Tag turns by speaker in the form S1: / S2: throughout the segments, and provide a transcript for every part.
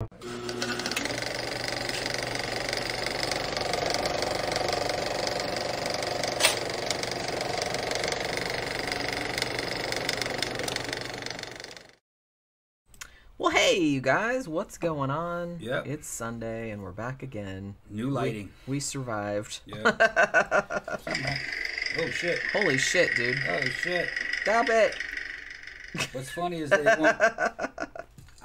S1: Well, hey, you guys, what's going on?
S2: Yeah.
S1: It's Sunday, and we're back again.
S2: New lighting.
S1: We, we survived.
S2: Yeah. oh shit.
S1: Holy shit, dude.
S2: Holy shit.
S1: Stop it.
S2: What's funny is they won't,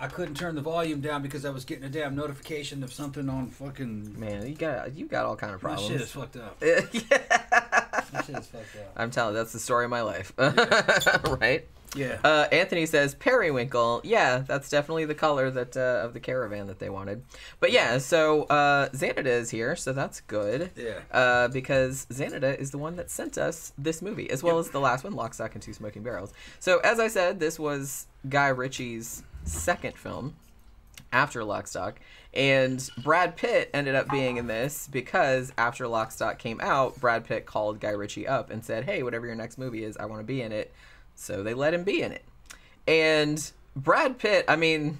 S2: I couldn't turn the volume down because I was getting a damn notification of something on fucking.
S1: Man, you got you got all kind of problems.
S2: My shit is fucked up.
S1: yeah.
S2: My shit is fucked up.
S1: I'm telling you, that's the story of my life. right?
S2: Yeah.
S1: Uh, Anthony says periwinkle. Yeah, that's definitely the color that uh, of the caravan that they wanted. But yeah, so uh, Xanada is here, so that's good.
S2: Yeah.
S1: Uh, because Xanada is the one that sent us this movie, as well as the last one, Lock, Stock, and Two Smoking Barrels. So as I said, this was Guy Ritchie's second film after Lock, Stock, and Brad Pitt ended up being in this because after Lock, Stock came out, Brad Pitt called Guy Ritchie up and said, "Hey, whatever your next movie is, I want to be in it." So they let him be in it, and Brad Pitt, I mean.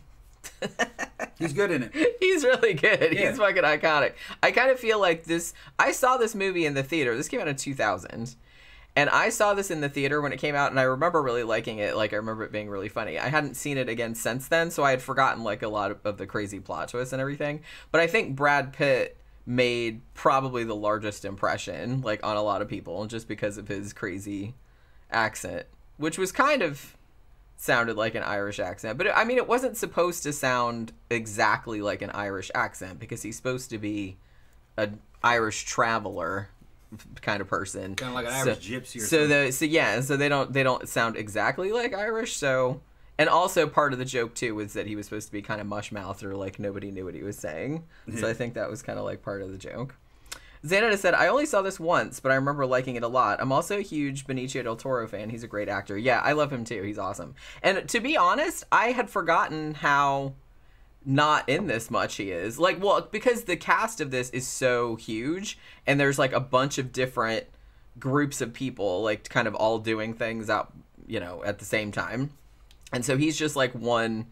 S2: He's good in it.
S1: He's really good.
S2: Yeah.
S1: He's fucking iconic. I kind of feel like this. I saw this movie in the theater. This came out in 2000. And I saw this in the theater when it came out, and I remember really liking it. Like, I remember it being really funny. I hadn't seen it again since then, so I had forgotten, like, a lot of, of the crazy plot twists and everything. But I think Brad Pitt made probably the largest impression, like, on a lot of people, just because of his crazy accent, which was kind of sounded like an Irish accent. But I mean, it wasn't supposed to sound exactly like an Irish accent because he's supposed to be an Irish traveler kind of person,
S2: Kinda like an
S1: So-
S2: Irish gypsy or
S1: So
S2: something.
S1: the so yeah, so they don't they don't sound exactly like Irish. So and also part of the joke too was that he was supposed to be kind of mush mouthed or like nobody knew what he was saying. So I think that was kind of like part of the joke. Xanada said, I only saw this once, but I remember liking it a lot. I'm also a huge Benicio del Toro fan. He's a great actor. Yeah, I love him too. He's awesome. And to be honest, I had forgotten how not in this much he is. Like, well, because the cast of this is so huge, and there's like a bunch of different groups of people, like kind of all doing things out, you know, at the same time. And so he's just like one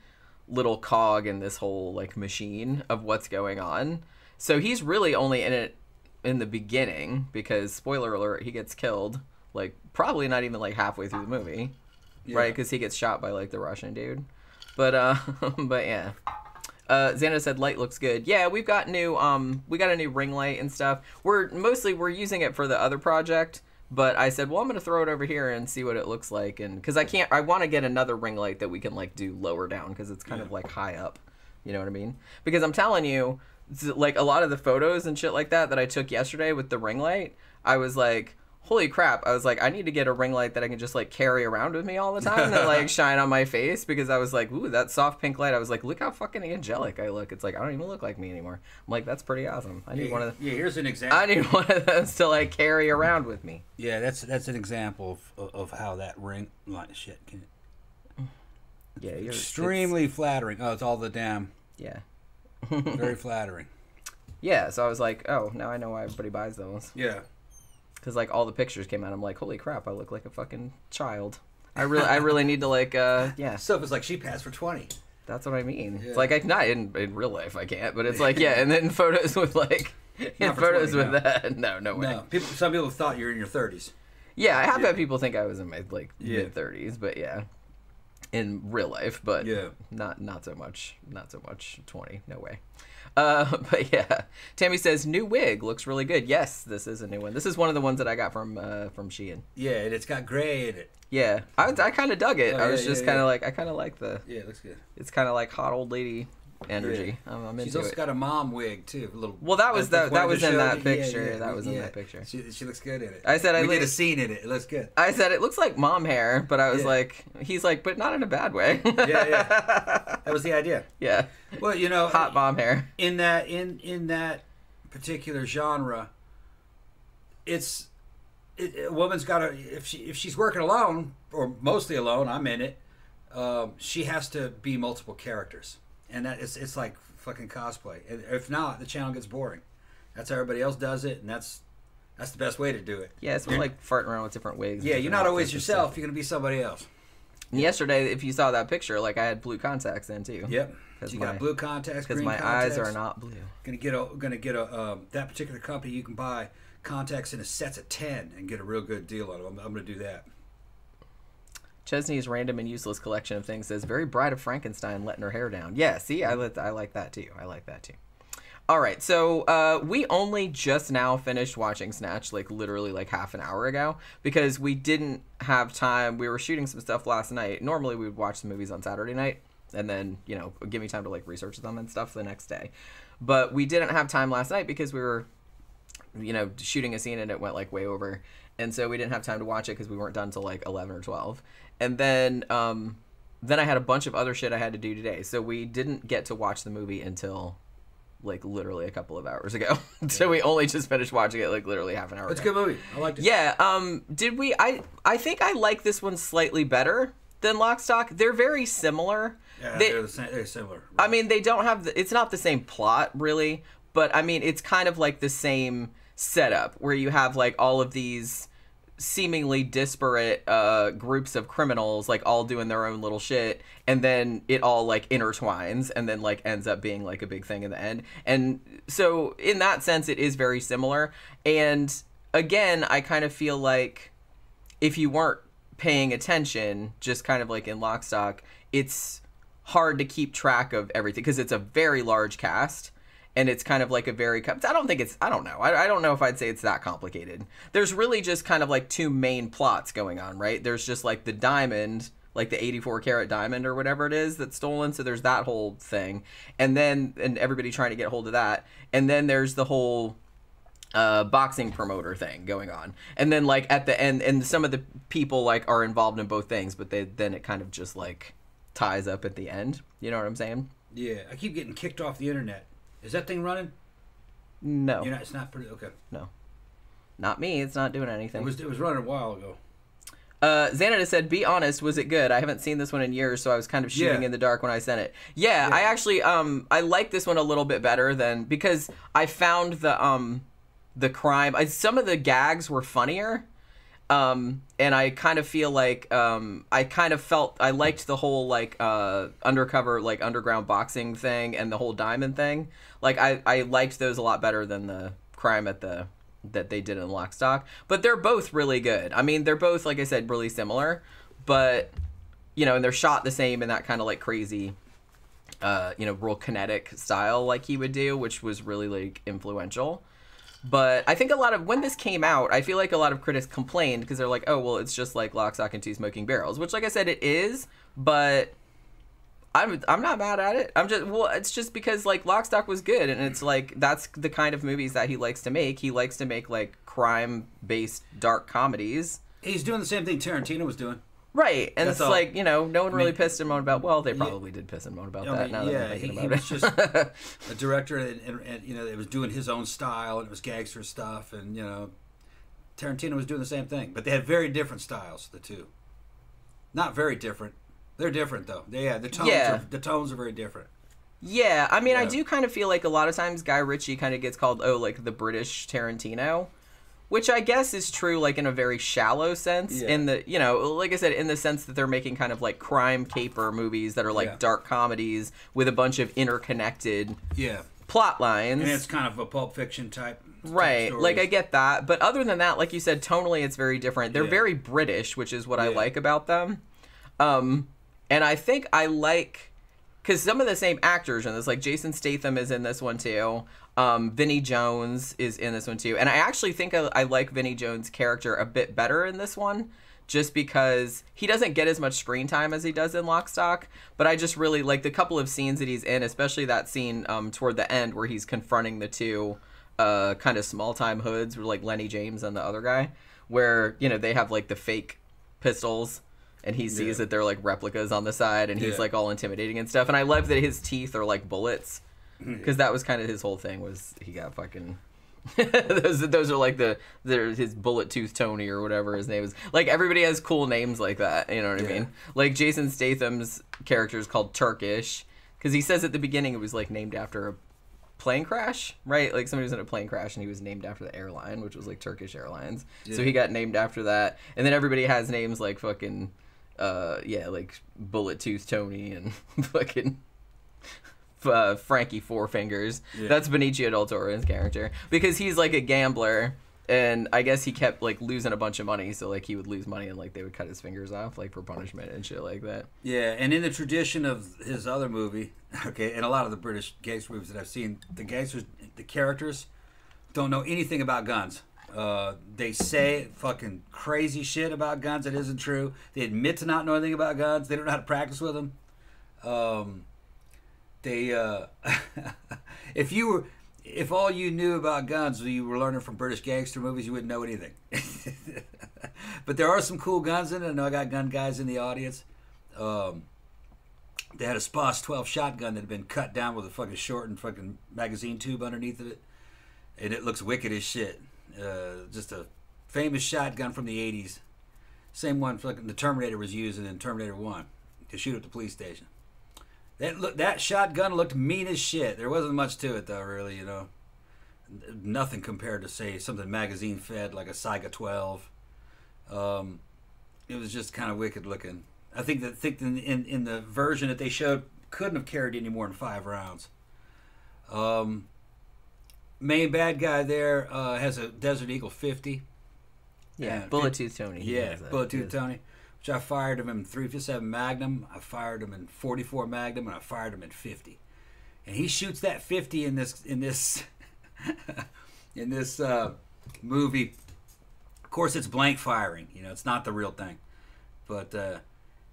S1: little cog in this whole like machine of what's going on. So he's really only in it in the beginning because spoiler alert, he gets killed like probably not even like halfway through the movie.
S2: Yeah.
S1: Right, cuz he gets shot by like the Russian dude. But uh but yeah. Uh, Xana said light looks good. Yeah, we've got new um we got a new ring light and stuff. We're mostly we're using it for the other project, but I said, well, I'm gonna throw it over here and see what it looks like, and because I can't, I want to get another ring light that we can like do lower down because it's kind of like high up. You know what I mean? Because I'm telling you, like a lot of the photos and shit like that that I took yesterday with the ring light, I was like. Holy crap! I was like, I need to get a ring light that I can just like carry around with me all the time and like shine on my face because I was like, ooh, that soft pink light. I was like, look how fucking angelic I look. It's like I don't even look like me anymore. I'm like, that's pretty awesome. I need
S2: Yeah,
S1: one of.
S2: yeah, here's an example.
S1: I need one of those to like carry around with me.
S2: yeah, that's that's an example of, of, how that ring like shit can
S1: Yeah, you're
S2: extremely flattering. Oh, it's all the damn
S1: yeah
S2: very flattering.
S1: Yeah. So I was like, oh, now I know why everybody buys those
S2: Yeah.
S1: Because like all the pictures came out. I'm like, holy crap, I look like a fucking child. I really, I really need to like, uh, yeah.
S2: Stuff is like she passed for twenty.
S1: That's what I mean.
S2: Yeah.
S1: It's like I not in in real life I can't, but it's like yeah, and then photos with like in photos
S2: 20,
S1: with
S2: no.
S1: that. No, no way.
S2: No, people. Some people thought you were in your thirties.
S1: Yeah, I have
S2: Yeah.
S1: had people think I was in my like
S2: Yeah.
S1: mid thirties, but yeah, in real life, but
S2: Yeah.
S1: not not so much, not so much twenty. No way. Uh, but yeah, Tammy says new wig looks really good. Yes, this is a new one. This is one of the ones that I got from uh, from Shein.
S2: Yeah, and it's got gray in it.
S1: Yeah, I, I kind of dug it.
S2: Oh,
S1: I
S2: yeah,
S1: was just
S2: yeah,
S1: kind of
S2: yeah.
S1: like I kind of like the.
S2: Yeah, it looks good.
S1: It's kind of like hot old lady energy. I'm, I'm
S2: She's also
S1: it.
S2: got a mom wig too. A little.
S1: Well, that was
S2: I
S1: that- that was in
S2: show
S1: that
S2: you-
S1: picture. That was in that picture.
S2: She, she looks good in it.
S1: I said I
S2: we
S1: li-
S2: did a scene in it. It looks good.
S1: I said it looks like mom hair, but I was
S2: Yeah.
S1: like, he's like, but not in a bad way.
S2: Yeah, yeah. That was the idea.
S1: yeah.
S2: Well, you know,
S1: Hot mom hair.
S2: in that in in that particular genre, it's it, a woman's got to if she if she's working alone or mostly alone. I'm in it. Um, she has to be multiple characters, and that it's it's like fucking cosplay. And if not, the channel gets boring. That's how everybody else does it, and that's that's the best way to do it.
S1: Yeah, it's more like farting around with different wigs.
S2: Yeah, you're not always yourself. You're gonna be somebody else.
S1: And yesterday, if you saw that picture, like I had blue contacts in too.
S2: Yep.
S1: because
S2: You
S1: my
S2: got blue contacts,
S1: because my
S2: contacts.
S1: eyes are not blue.
S2: Gonna get a gonna get a um, that particular company. You can buy contacts in a sets of ten and get a real good deal on them. I'm, I'm gonna do that.
S1: Chesney's random and useless collection of things says very Bride of Frankenstein letting her hair down. Yeah, see, I I like that too. I like that too. All right, so uh, we only just now finished watching Snatch, like literally like half an hour ago, because we didn't have time. We were shooting some stuff last night. Normally, we would watch the movies on Saturday night, and then you know give me time to like research them and stuff the next day. But we didn't have time last night because we were you know, shooting a scene and it went like way over. And so we didn't have time to watch it because we weren't done till like 11 or 12. And then, um, then I had a bunch of other shit I had to do today. So we didn't get to watch the movie until like literally a couple of hours ago. so we only just finished watching it like literally half an hour
S2: It's a good movie. I liked it.
S1: Yeah, um did we I I think I like this one slightly better than Lockstock. They're very similar.
S2: Yeah,
S1: They-
S2: they're, the same, they're similar.
S1: I mean, they don't have the, it's not the same plot really, but I mean, it's kind of like the same setup where you have like all of these seemingly disparate uh groups of criminals like all doing their own little shit and then it all like intertwines and then like ends up being like a big thing in the end. And so in that sense it is very similar. And again i kind of feel like if you weren't paying attention, just kind of like in Lockstock, it's hard to keep track of everything because it's a very large cast and it's kind of like a very i don't think it's i don't know. I, I don't know if i'd say it's that complicated. There's really just kind of like two main plots going on right? There's just like the diamond like the 84 karat diamond or whatever it is that's stolen. So there's that whole thing. And then and everybody trying to get hold of that. And then there's the whole uh, boxing promoter thing going on, and then like at the end, and some of the people like are involved in both things, but they then it kind of just like ties up at the end. You know what I'm saying?
S2: yeah, I keep getting kicked off the internet. Is that thing running?
S1: No,
S2: You're not. It's not pretty. Okay. No.
S1: Not me. It's not doing
S2: It
S1: anything.
S2: was. It was running a while ago.
S1: Uh, Xanada said, "Be honest, was it good? I haven't seen this one in years, so I was kind of shooting
S2: Yeah.
S1: in the dark when I sent it. Yeah,
S2: Yeah.
S1: I actually um I like this one a little bit better than because I found the um the crime. I, some of the gags were funnier, um, and I kind of feel like um I kind of felt I liked the whole like uh undercover like underground boxing thing and the whole diamond thing. Like I I liked those a lot better than the crime at the that they did in Lockstock. But they're both really good. I mean, they're both like I said really similar, but you know, and they're shot the same in that kind of like crazy uh, you know, real kinetic style like he would do, which was really like influential. But I think a lot of when this came out, I feel like a lot of critics complained because they're like, "Oh, well, it's just like Lock, Stock, and Two Smoking Barrels," which, like I said, it is. But I'm I'm not mad at it. I'm just well, it's just because like Lockstock was good, and it's like that's the kind of movies that he likes to make. He likes to make like crime based dark comedies.
S2: He's doing the same thing Tarantino was doing.
S1: Right, and
S2: That's
S1: it's
S2: all.
S1: like you know, no one really
S2: mean-
S1: pissed and moaned about. Well, they probably did piss and moan about
S2: I
S1: that.
S2: mean,
S1: now that
S2: yeah,
S1: thinking
S2: he- he was
S1: it.
S2: A director, and, and, and you know, it was doing his own style, and it was gangster stuff, and you know, Tarantino was doing the same thing, but they had very different styles, the two. Not very different. They're different though. They, yeah, the tones
S1: Yeah.
S2: are the tones are very different.
S1: Yeah, I mean, I do kind of feel like a lot of times Guy Ritchie kind of gets called, oh, like the British Tarantino, which I guess is true, like in a very shallow sense.
S2: Yeah.
S1: In the, you know, like I said, in the sense that they're making kind of like crime caper movies that are like
S2: Yeah.
S1: dark comedies with a bunch of interconnected
S2: Yeah,
S1: plot lines.
S2: and it's kind of a pulp fiction type. type
S1: Right,
S2: stories.
S1: like I get that, but other than that, like you said, tonally it's very different. They're
S2: Yeah.
S1: very British, which is what I like about them. Um, and I think I like because some of the same actors in this, like Jason Statham is in this one too. Um, Vinnie Jones is in this one too, and I actually think I, I like Vinnie Jones' character a bit better in this one, just because he doesn't get as much screen time as he does in Lockstock. But I just really like the couple of scenes that he's in, especially that scene um, toward the end where he's confronting the two uh, kind of small time hoods, like Lennie James and the other guy, where you know they have like the fake pistols. And he sees
S2: Yeah.
S1: that they're like replicas on the side, and he's
S2: Yeah.
S1: like all intimidating and stuff. And I love that his teeth are like bullets, mm-hmm. because that was kind of his whole thing was he got fucking. those those are like the they're his bullet tooth Tony or whatever his name is. Like everybody has cool names like that. You know what I mean? Like Jason Statham's character is called Turkish because he says at the beginning it was like named after a plane crash, right? Like somebody was in a plane crash and he was named after the airline, which was like Turkish Airlines. So he got named after that. And then everybody has names like fucking uh yeah, like Bullet Tooth Tony and fucking uh, Frankie Four Fingers.
S2: Yeah.
S1: That's Benicio del Toro's character because he's like a gambler. And I guess he kept like losing a bunch of money, so like he would lose money and like they would cut his fingers off like for punishment and shit like that.
S2: Yeah, and in the tradition of his other movie, okay, and a lot of the British gangster movies that I've seen, the gangsters, the characters, don't know anything about guns. Uh, they say fucking crazy shit about guns that isn't true. They admit to not know anything about guns. They don't know how to practice with them. Um, they, uh, if you were, if all you knew about guns you were learning from British gangster movies, you wouldn't know anything. but there are some cool guns in it. I know I got gun guys in the audience. Um, they had a Spas 12 shotgun that had been cut down with a fucking shortened fucking magazine tube underneath of it. And it looks wicked as shit. Uh, just a famous shotgun from the 80s. Same one the Terminator was using in Terminator 1 to shoot at the police station. That look, that shotgun looked mean as shit. There wasn't much to it though, really. You know, nothing compared to say something magazine fed like a Saiga 12. Um, it was just kind of wicked looking. I think that think in, in in the version that they showed couldn't have carried any more than five rounds. Um, main bad guy there uh, has a Desert Eagle 50.
S1: Yeah, Bullet Tooth Tony.
S2: Yeah. Bullet Tooth. Tony, which I fired him in 357 Magnum. I fired him in 44 Magnum, and I fired him in 50. And he shoots that 50 in this in this in this uh, movie. Of course, it's blank firing. You know, it's not the real thing, but uh,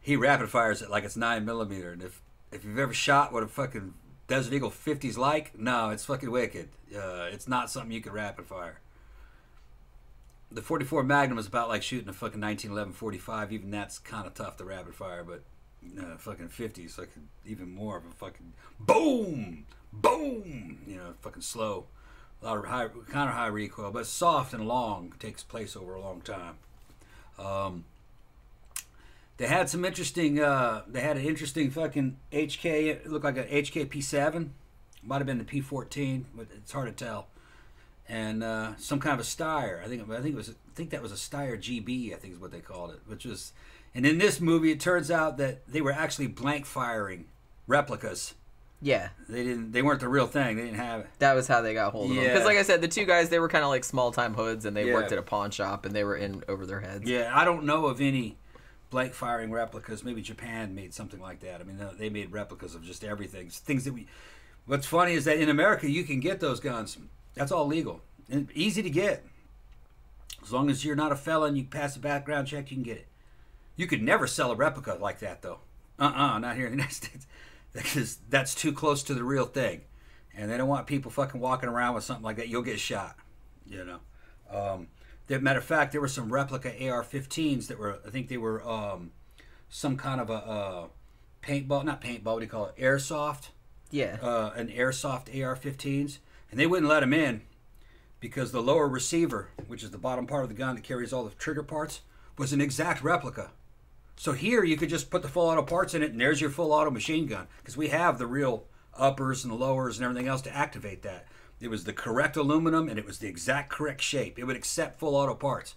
S2: he rapid fires it like it's nine millimeter. And if if you've ever shot what a fucking Desert Eagle 50's like, no, it's fucking wicked. Uh, it's not something you can rapid fire the 44 Magnum is about like shooting a fucking 1911 45. Even that's kind of tough to rapid fire, but uh, fucking 50 is like even more of a fucking boom, boom. You know, fucking slow, a lot of high, kind of high recoil, but soft and long. Takes place over a long time. Um, they had some interesting. Uh, they had an interesting fucking HK. It looked like a HK P7. Might have been the P14, but it's hard to tell and uh, some kind of a Steyr. I think I think it was I think that was a Steyr GB. I think is what they called it. Which was, and in this movie, it turns out that they were actually blank firing replicas.
S1: Yeah,
S2: They didn't. They weren't the real thing. They didn't have it.
S1: that was how they got hold of them.
S2: Yeah.
S1: Because, like I said, the two guys they were kind of like small time hoods, and they
S2: Yeah.
S1: worked at a pawn shop, and they were in over their heads.
S2: Yeah, I don't know of any blank firing replicas. Maybe Japan made something like that. I mean, they made replicas of just everything. Things that we. What's funny is that in America you can get those guns. That's all legal and easy to get. As long as you're not a felon, you pass a background check, you can get it. You could never sell a replica like that, though. Uh-uh, not here in the United States, because that's too close to the real thing, and they don't want people fucking walking around with something like that. You'll get shot. You know. Um, that matter of fact, there were some replica AR-15s that were, I think they were um, some kind of a uh, paintball, not paintball. What do you call it? Airsoft.
S1: Yeah.
S2: Uh, an airsoft AR-15s, and they wouldn't let them in because the lower receiver, which is the bottom part of the gun that carries all the trigger parts, was an exact replica. So here you could just put the full auto parts in it, and there's your full auto machine gun because we have the real uppers and the lowers and everything else to activate that. It was the correct aluminum and it was the exact correct shape. It would accept full auto parts.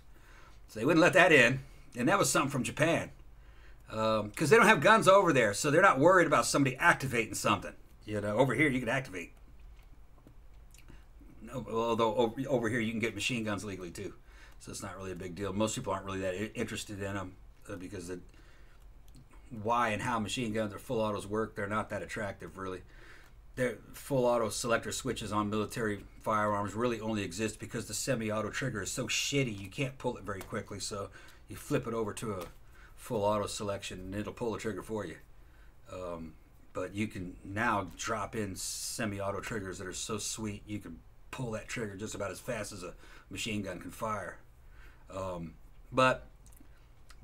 S2: So they wouldn't let that in, and that was something from Japan because they don't have guns over there, so they're not worried about somebody activating something. You know, over here you can activate. No, although over, here you can get machine guns legally too, so it's not really a big deal. Most people aren't really that interested in them uh, because it, why and how machine guns or full autos work, they're not that attractive really. Their full auto selector switches on military firearms really only exist because the semi-auto trigger is so shitty you can't pull it very quickly. So you flip it over to a full auto selection and it'll pull the trigger for you. Um, but you can now drop in semi-auto triggers that are so sweet you can pull that trigger just about as fast as a machine gun can fire. Um, but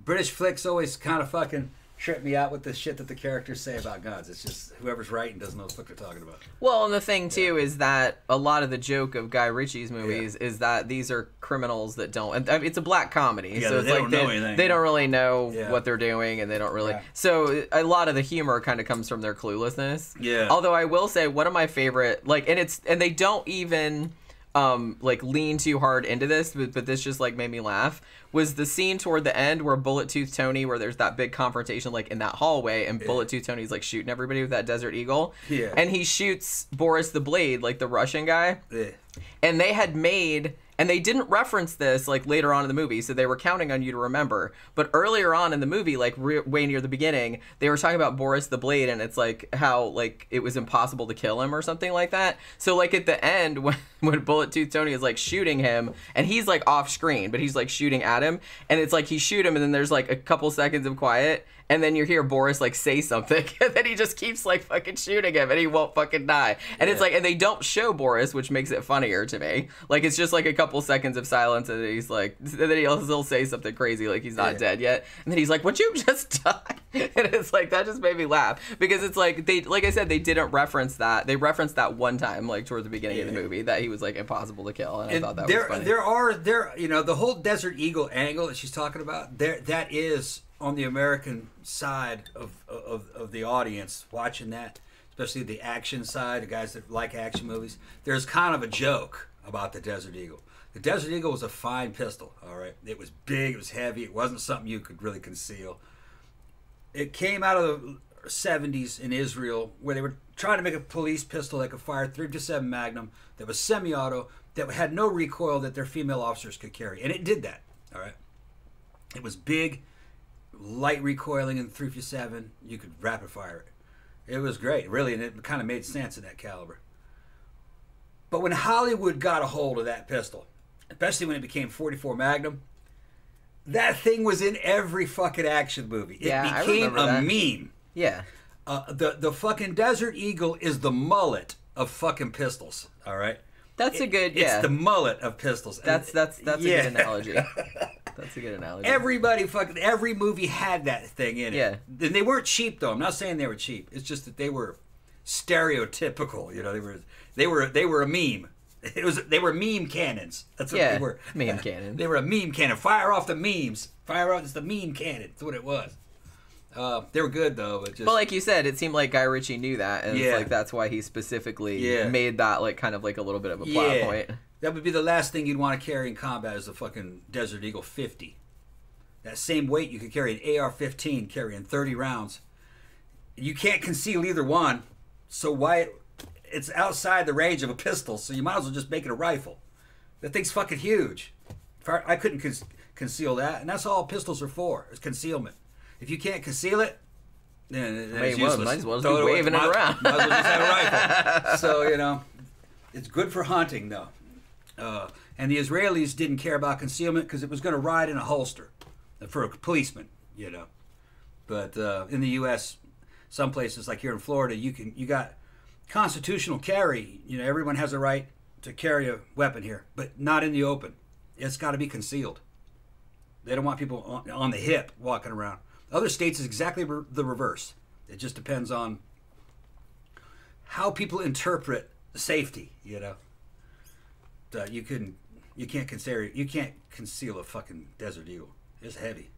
S2: British flicks always kind of fucking trip me out with the shit that the characters say about guns. It's just whoever's writing doesn't know what the fuck they're talking about.
S1: Well, and the thing too is that a lot of the joke of Guy Ritchie's movies is that these are criminals that don't. And I mean, it's a black comedy,
S2: Yeah,
S1: so it's
S2: they
S1: like
S2: don't
S1: they,
S2: know anything.
S1: they don't really know
S2: Yeah.
S1: what they're doing, and they don't really.
S2: Yeah.
S1: So a lot of the humor kind of comes from their cluelessness.
S2: Yeah.
S1: Although I will say one of my favorite, like, and it's and they don't even um like lean too hard into this, but, but this just like made me laugh. Was the scene toward the end where Bullet Tooth Tony, where there's that big confrontation like in that hallway, and Bullet Tooth Tony's like shooting everybody with that Desert Eagle,
S2: Yeah.
S1: and he shoots Boris the Blade, like the Russian guy
S2: Eh.
S1: and they had made and they didn't reference this like later on in the movie so they were counting on you to remember but earlier on in the movie like re- way near the beginning they were talking about boris the blade and it's like how like it was impossible to kill him or something like that so like at the end when, when bullet tooth tony is like shooting him and he's like off screen but he's like shooting at him and it's like he shoot him and then there's like a couple seconds of quiet and then you hear Boris like say something, and then he just keeps like fucking shooting him, and he won't fucking die. And it's like, and they don't show Boris, which makes it funnier to me. Like it's just like a couple seconds of silence, and he's like, and then he'll, he'll say something crazy like he's not
S2: Yeah.
S1: dead yet, and then he's like, "Would you just die?" And it's like that just made me laugh because it's like they, like I said, they didn't reference that. They referenced that one time, like towards the beginning of the movie, that he was like impossible to kill, and, I thought that
S2: there,
S1: was funny.
S2: there are there, you know, the whole Desert Eagle angle that she's talking about. There, that is on the American side of of, of the audience watching that, especially the action side, the guys that like action movies. There's kind of a joke about the Desert Eagle. The Desert Eagle was a fine pistol. All right, it was big, it was heavy, it wasn't something you could really conceal. It came out of the 70s in Israel where they were trying to make a police pistol that could fire 357 Magnum that was semi-auto that had no recoil that their female officers could carry, and it did that. All right, it was big, light recoiling in 357. You could rapid fire it. It was great, really, and it kind of made sense in that caliber. But when Hollywood got a hold of that pistol, especially when it became 44 Magnum, that thing was in every fucking action movie. It
S1: Yeah,
S2: became a
S1: that.
S2: meme.
S1: yeah,
S2: Uh, the the fucking Desert Eagle is the mullet of fucking pistols. All right,
S1: that's a good yeah.
S2: it's the mullet of pistols.
S1: that's that's that's
S2: Yeah.
S1: a good analogy. That's a good analogy.
S2: Everybody fucking every movie had that thing in it.
S1: Yeah.
S2: And they weren't cheap though. I'm not saying they were cheap. It's just that they were stereotypical. You know, they were they were they were a meme. It was they were meme cannons. That's what
S1: Yeah,
S2: they were.
S1: meme cannon.
S2: they were a meme cannon. Fire off the memes. Fire off it's the meme cannon. That's what it was. Uh, they were good though, but just
S1: But like you said, it seemed like Guy Ritchie knew that, and
S2: Yeah.
S1: it's like that's why he specifically
S2: Yeah.
S1: made that like kind of like a little bit of a plot
S2: Yeah.
S1: point.
S2: That would be the last thing you'd want to carry in combat is a fucking Desert Eagle 50. That same weight you could carry an AR-15 carrying 30 rounds. You can't conceal either one, so why? It's outside the range of a pistol, so you might as well just make it a rifle. That thing's fucking huge. I I couldn't con- conceal that, and that's all pistols are for is concealment. If you can't conceal it, then it's
S1: well-
S2: useless.
S1: might as well
S2: Throw
S1: be
S2: away.
S1: waving it
S2: Might-
S1: around.
S2: Might as well just have a rifle. so you know, it's good for hunting though. Uh, and the Israelis didn't care about concealment because it was going to ride in a holster for a policeman, you know. But uh, in the U.S., some places like here in Florida, you can you got constitutional carry. You know, everyone has a right to carry a weapon here, but not in the open. It's got to be concealed. They don't want people on, on the hip walking around. Other states is exactly re- the reverse. It just depends on how people interpret the safety. You know, uh, you can you can't consider you can't conceal a fucking desert eagle. It's heavy,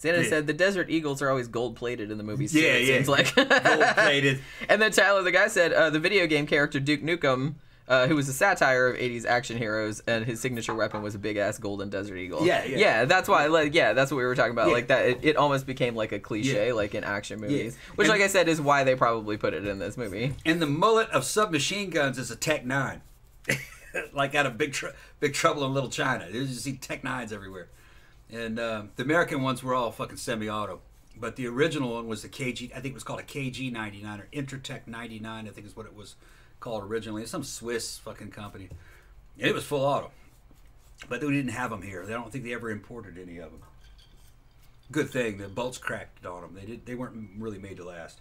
S1: Xana
S2: Yeah.
S1: said the Desert Eagles are always gold plated in the movies.
S2: Yeah,
S1: too, it
S2: yeah.
S1: Seems like
S2: gold plated.
S1: And then Tyler, the guy said uh, the video game character Duke Nukem, uh, who was a satire of '80s action heroes, and his signature weapon was a big ass golden Desert Eagle.
S2: Yeah, yeah.
S1: That's why, like, yeah, that's what we were talking about.
S2: Yeah.
S1: Like that, it, it almost became like a cliche,
S2: Yeah.
S1: like in action movies,
S2: Yeah.
S1: which,
S2: And-
S1: like I said, is why they probably put it in this movie.
S2: And the mullet of submachine guns is a Tech Nine, like out of Big Tr- Big Trouble in Little China. You just see Tech Nines everywhere, and um, the American ones were all fucking semi-auto, but the original one was the KG. I think it was called a KG ninety nine or Intertech ninety nine. I think is what it was called originally. It's some Swiss fucking company, and it was full auto, but they didn't have them here. I don't think they ever imported any of them. Good thing the bolts cracked on them. They did. They weren't really made to last.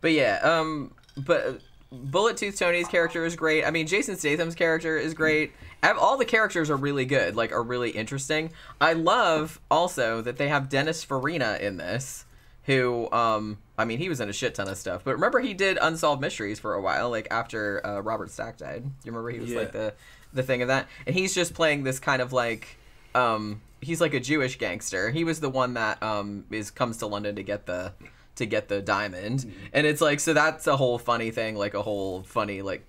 S1: But yeah, um, but Bullet Tooth Tony's character is great. I mean, Jason Statham's character is great. All the characters are really good, like are really interesting. I love also that they have Dennis Farina in this, who, um, I mean, he was in a shit ton of stuff. But remember, he did Unsolved Mysteries for a while, like after uh, Robert Stack died. You remember he was
S2: Yeah.
S1: like the the thing of that, and he's just playing this kind of like. Um, he's like a Jewish gangster. He was the one that um, is comes to London to get the to get the diamond, and it's like so that's a whole funny thing, like a whole funny like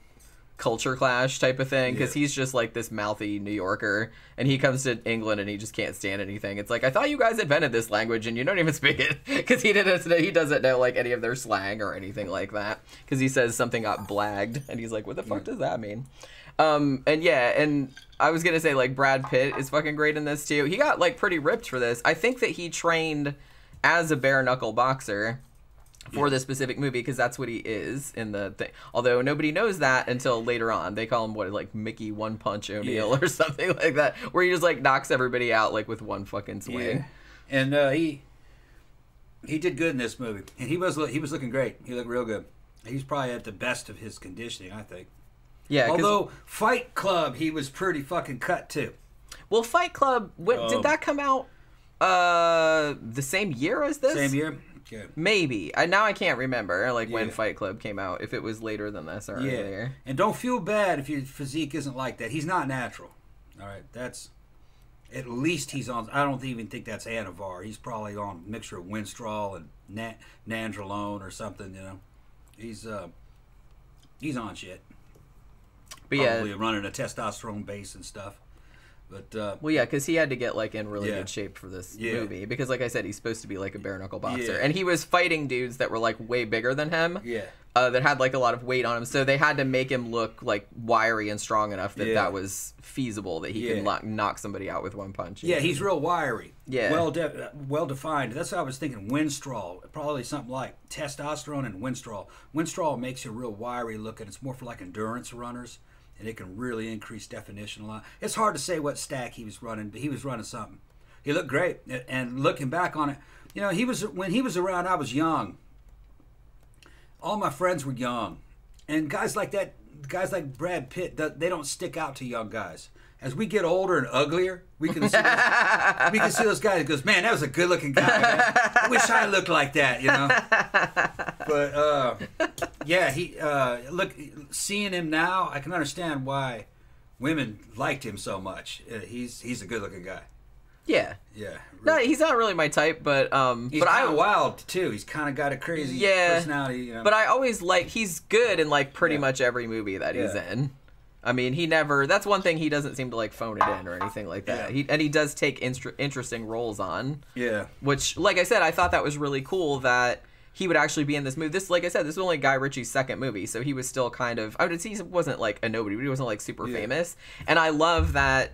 S1: culture clash type of thing because
S2: Yeah.
S1: he's just like this mouthy New Yorker and he comes to England and he just can't stand anything. It's like I thought you guys invented this language and you don't even speak it because he didn't he doesn't know like any of their slang or anything like that because he says something got blagged and he's like what the fuck does that mean? Um and yeah and I was gonna say like Brad Pitt is fucking great in this too. He got like pretty ripped for this. I think that he trained as a bare knuckle boxer for this specific movie because that's what he is in the thing. Although nobody knows that until later on. They call him what like Mickey One Punch O'Neil
S2: Yeah.
S1: or something like that, where he just like knocks everybody out like with one fucking swing.
S2: Yeah. And uh, he he did good in this movie, and he was he was looking great. He looked real good. He's probably at the best of his conditioning, I think.
S1: Yeah.
S2: Although Fight Club, he was pretty fucking cut too.
S1: well, Fight Club when,
S2: Um,
S1: did that come out? Uh, the same year as this?
S2: Same year. Yeah.
S1: Maybe. I now I can't remember like when Fight Club came out. If it was later than this or
S2: Yeah.
S1: earlier.
S2: And don't feel bad if your physique isn't like that. He's not natural. All right. That's at least he's on. I don't even think that's Anavar. He's probably on a mixture of Winstrol and Na- Nandrolone or something. You know, he's uh he's on shit.
S1: But yeah,
S2: Probably running a testosterone base and stuff. But uh,
S1: Well, yeah, because he had to get like in really
S2: Yeah.
S1: good shape for this
S2: Yeah.
S1: movie. Because, like I said, he's supposed to be like a bare knuckle boxer,
S2: Yeah.
S1: and he was fighting dudes that were like way bigger than him.
S2: yeah,
S1: Uh, that had like a lot of weight on him, so they had to make him look like wiry and strong enough that that was feasible that he can lock, knock somebody out with one punch.
S2: yeah, he's real wiry.
S1: Yeah.
S2: well, de- well defined. That's what I was thinking. Winstrol, probably something like testosterone and Winstrol. Winstrol makes you real wiry looking. It's more for like endurance runners, and it can really increase definition a lot. It's hard to say what stack he was running, but he was running something. He looked great, and looking back on it, you know, he was when he was around. I was young. All my friends were young, and guys like that, guys like Brad Pitt, they don't stick out to young guys. As we get older and uglier, we can see those, we can see those guys. Goes, man, that was a good-looking guy. Man. I wish I looked like that, you know. But uh, yeah, he uh, look seeing him now, I can understand why women liked him so much. Uh, he's he's a good-looking guy.
S1: yeah.
S2: Yeah,
S1: No, he's not really my type, but um,
S2: he's
S1: but I
S2: wild too. He's kind of got a crazy
S1: Yeah.
S2: personality. You know?
S1: But I always like he's good in like pretty
S2: Yeah.
S1: much every movie that he's in. I mean, he never. That's one thing he doesn't seem to like phone it in or anything like that.
S2: Yeah.
S1: He and he does take instr- interesting roles on,
S2: yeah,
S1: which, like I said, I thought that was really cool that he would actually be in this movie. This, like I said, this was only Guy Ritchie's second movie, so he was still kind of. I would say he wasn't like a nobody, but he wasn't like super
S2: Yeah.
S1: famous. And I love that,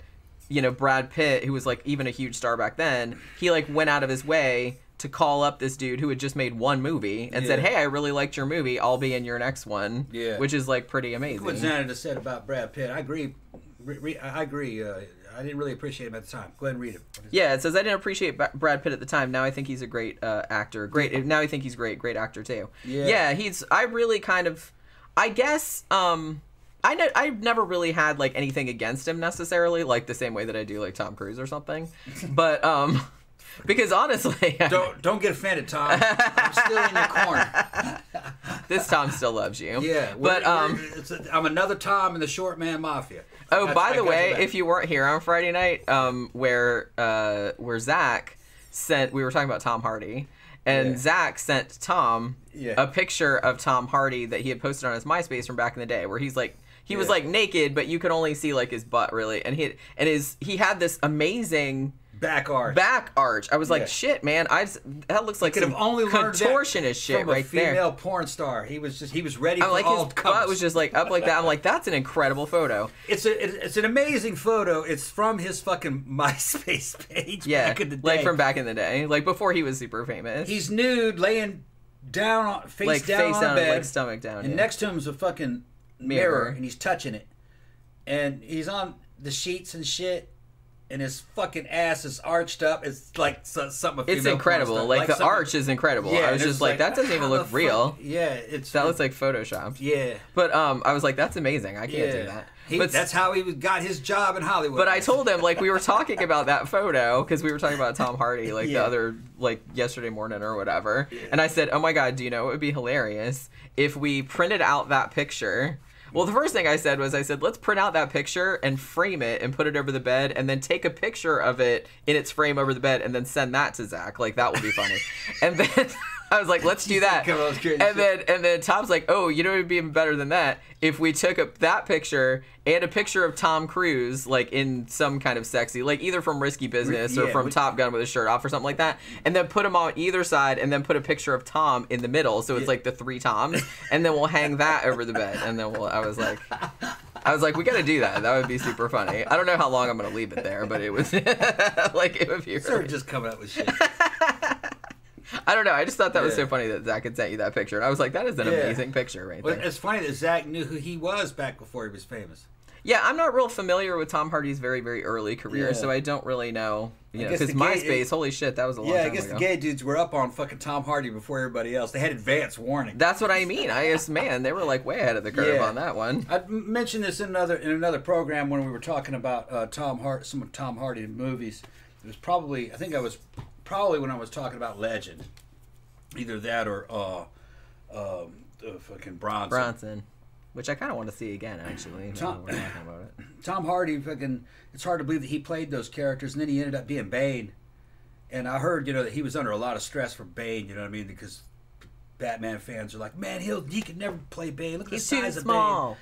S1: you know, Brad Pitt, who was like even a huge star back then, he like went out of his way to call up this dude who had just made one movie and said, "Hey, I really liked your movie. I'll be in your next one."
S2: Yeah.
S1: which is like pretty amazing.
S2: What. Xanada said about Brad Pitt, I agree. Re, re, I agree. Uh, I didn't really appreciate him at the time. Go ahead and read it.
S1: Yeah, it says I didn't appreciate Brad Pitt at the time. Now I think he's a great uh, actor. Great. Now I think he's great. Great actor too.
S2: Yeah.
S1: he's. I really kind of. I guess. Um, I know. I've never really had like anything against him necessarily, like the same way that I do like Tom Cruise or something. but um, because honestly,
S2: Don't don't get offended, Tom. I'm still in your corner.
S1: this Tom still loves you.
S2: Yeah,
S1: but um.
S2: a, I'm another Tom in the Short Man Mafia.
S1: Oh,
S2: got-
S1: by the way, if you weren't here on Friday night, um, where uh, where Zach sent, we were talking about Tom Hardy, and
S2: Yeah.
S1: Zach sent Tom
S2: Yeah.
S1: a picture of Tom Hardy that he had posted on his MySpace from back in the day, where he's like. He was like naked, but you could only see like his butt really, and he and his he had this amazing
S2: back arch.
S1: back arch. I was like,
S2: Yeah.
S1: shit, man, I just, that looks like
S2: could
S1: some
S2: have only
S1: contortionist shit right
S2: female
S1: there.
S2: porn star. He was just he was ready
S1: I'm
S2: for
S1: like
S2: all
S1: his
S2: comers.
S1: butt was just like up like that. I'm like, that's an incredible photo.
S2: It's a it's an amazing photo. It's from his fucking MySpace page
S1: Yeah,
S2: back in the day.
S1: like from back in the day, like before he was super famous.
S2: He's nude, laying down, on, face
S1: like
S2: down
S1: face
S2: on
S1: down,
S2: bed,
S1: like stomach down.
S2: and
S1: yeah.
S2: next to him is a fucking
S1: Mirror.
S2: mirror, and he's touching it, and he's on the sheets and shit, and his fucking ass is arched up. It's like so- something.
S1: it's incredible.
S2: star-
S1: Like, the
S2: something-
S1: arch is incredible.
S2: Yeah,
S1: I was just
S2: it's
S1: like, that doesn't even look real.
S2: Yeah, it's
S1: That looks like photoshopped.
S2: yeah.
S1: But um, I was like, that's amazing. I can't
S2: Yeah,
S1: do that.
S2: He,
S1: but
S2: that's how he got his job in Hollywood.
S1: But I told him like we were talking about that photo because we were talking about Tom Hardy like the other like yesterday morning or whatever, and I said, "Oh my god, do you know it would be hilarious if we printed out that picture?" Well, the first thing I said was I said, "Let's print out that picture and frame it and put it over the bed, and then take a picture of it in its frame over the bed, and then send that to Zach. Like that would be funny." and then. I was like, let's do that.
S2: Come on, let's create
S1: And then and then Tom's like, oh, you know, it'd be even better than that if we took up that picture and a picture of Tom Cruise like in some kind of sexy, like either from Risky Business or from Top Gun with his shirt off or something like that, and then put him on either side, and then put a picture of Tom in the middle, so it's
S2: Yeah.
S1: like the three Toms, and then we'll hang that over the bed, and then we'll. I was like. I was like, we gotta do that. That would be super funny. I don't know how long I'm gonna leave it there, but it was like it would be.
S2: Sort
S1: Really,
S2: of just coming up with shit.
S1: I don't know. I just thought that was so funny that Zach had sent you that picture, and I was like, that is an
S2: Yeah.
S1: amazing picture right
S2: Well,
S1: there.
S2: it's funny that Zach knew who he was back before he was famous.
S1: Yeah, I'm not real familiar with Tom Hardy's very very early career,
S2: Yeah.
S1: so I don't really know. You know, because MySpace, holy shit, that was a long
S2: Yeah, I guess
S1: ago.
S2: the gay dudes were up on fucking Tom Hardy before everybody else. They had advance warning.
S1: That's what I mean. I guess, man, they were like way ahead of the curve
S2: Yeah.
S1: on that one.
S2: I mentioned this in another in another program when we were talking about uh, Tom Hart, some of Tom Hardy movies. It was probably I think I was probably when I was talking about Legend, either that or uh, um, the fucking Bronson.
S1: Bronson, which I kind of want to see again, actually.
S2: Tom-
S1: we're talking about it.
S2: Tom Hardy fucking it's hard to believe that he played those characters and then he ended up being Bane. And I heard, you know, that he was under a lot of stress for Bane, you know what I mean? Because Batman fans are like, Man, he'll he could never play Bane. Look at
S1: He's
S2: the size of Bane.
S1: small.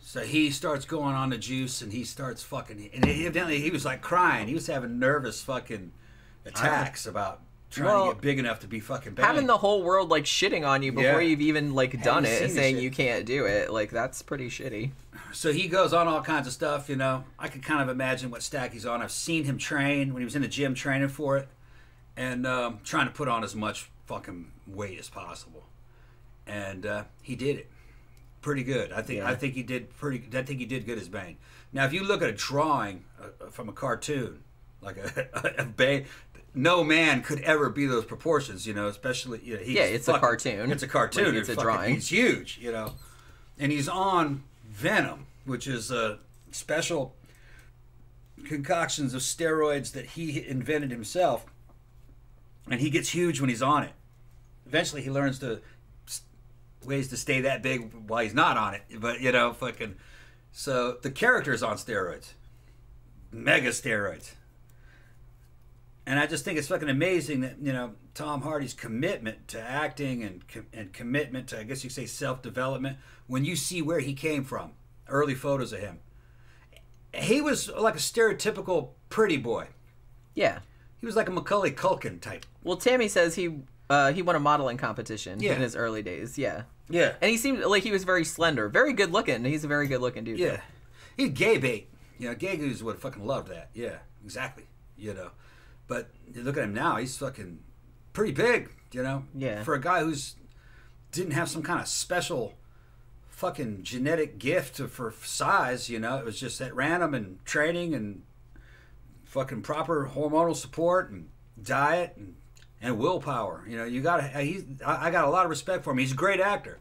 S2: So he starts going on the juice and he starts fucking and evidently he was like crying. He was having nervous fucking attacks about trying
S1: Well,
S2: to get big enough to be fucking Bane.
S1: Having the whole world like shitting on you before
S2: Yeah.
S1: you've even like done
S2: you
S1: it and saying you can't do it, like that's pretty shitty.
S2: so he goes on all kinds of stuff, you know. I could kind of imagine what stack he's on. I've seen him train when he was in the gym training for it, and um, trying to put on as much fucking weight as possible. And uh, he did it pretty good. I think
S1: Yeah.
S2: I think he did pretty. I think he did good as Bane. Now, if you look at a drawing uh, from a cartoon, like a, a Bane. No man could ever be those proportions, you know. Especially, you know, he's
S1: Yeah, it's a cartoon.
S2: It's a cartoon.
S1: Like, it's a
S2: fucking-
S1: drawing.
S2: He's huge, you know and he's on Venom, which is a special concoctions of steroids that he invented himself, and he gets huge when he's on it. Eventually, he learns to ways to stay that big while he's not on it. But you know, fucking. So the character's on steroids, mega steroids. And I just think it's fucking amazing that you know Tom Hardy's commitment to acting and com- and commitment to I guess you could say self development. When you see where he came from, early photos of him, he was like a stereotypical pretty boy.
S1: Yeah.
S2: He was like a Macaulay Culkin type.
S1: Well, Tammy says he uh, he won a modeling competition
S2: Yeah.
S1: in his early days. Yeah.
S2: Yeah,
S1: And he seemed like he was very slender, very good looking. He's a very good looking dude.
S2: yeah. He's gay bait. You know, gay dudes would fucking love that. Yeah, exactly. You know, but you look at him now. He's fucking pretty big. You know.
S1: Yeah.
S2: For a guy who's didn't have some kind of special fucking genetic gift to- for size, you know, it was just at random and training and fucking proper hormonal support and diet and, and willpower. You know, you got to. Uh, he's. I, I got a lot of respect for him. He's a great actor.